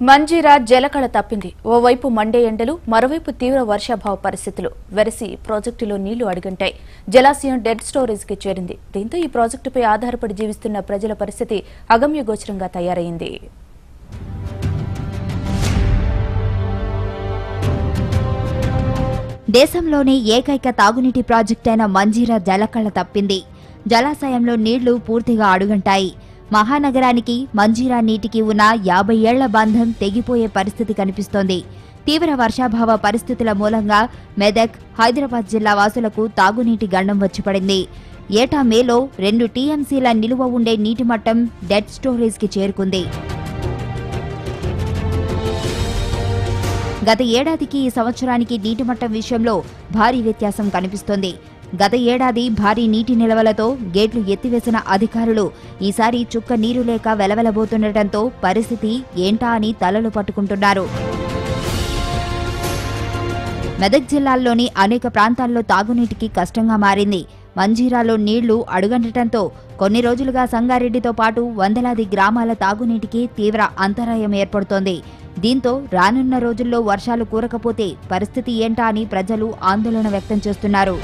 మంజీరా జలకళ తప్పింది. ఓవైపు మండే ఎండలు మరోవైపు తీవ్ర వర్షాభావ పరిస్థితులు. వెరసి ప్రాజెక్టులో నీళ్ళు అడుగంటాయి. జలాశయం డెడ్ స్టోరేజ్కి చేరింది. దీంతో ఈ ప్రాజెక్టుపై ఆధారపడి జీవిస్తున్న ప్రజల పరిస్థితి అగమ్యగోచరంగా తయారైంది. దేశంలోనే ఏకైక తాగునీటి ప్రాజెక్టైన మంజీరా జలకళ తప్పింది. జలాశయంలో నీళ్ళు పూర్తిగా అడుగంటాయి. మహానగరానికి మంజీరా నీటికి ఉన్న యాభై ఏళ్ళ బంధం తెగిపోయే పరిస్థితి కనిపిస్తోంది. తీవ్ర వర్షాభావ పరిస్థితుల మూలంగా మెదక్ హైదరాబాద్ జిల్లా వాసులకు తాగునీటి గండం వచ్చిపడింది. ఏటా మేలో రెండు టీఎంసీల నిలువ ఉండే నీటి మట్టం డెడ్ స్టోరేజ్కి చేరుకుంది. గత ఏడాదికి ఈ సంవత్సరానికి నీటి మట్టం విషయంలో భారీ వ్యత్యాసం కనిపిస్తోంది. గత ఏడాది భారీ నీటి నిల్వలతో గేట్లు ఎత్తివేసిన అధికారులు ఈసారి చుక్క నీరు లేక వెలవెలబోతుండటంతో పరిస్థితి ఏంటా అని తలలు పట్టుకుంటున్నారు. మెదక్ జిల్లాల్లోని అనేక ప్రాంతాల్లో తాగునీటికి కష్టంగా మారింది. మంజీరాలో నీళ్ళు అడుగండటంతో కొన్ని రోజులుగా సంగారెడ్డితో పాటు వందలాది గ్రామాల తాగునీటికి తీవ్ర అంతరాయం ఏర్పడుతోంది. దీంతో రానున్న రోజుల్లో వర్షాలు కూరకపోతే పరిస్థితి ఏంటా అని ప్రజలు ఆందోళన వ్యక్తం చేస్తున్నారు.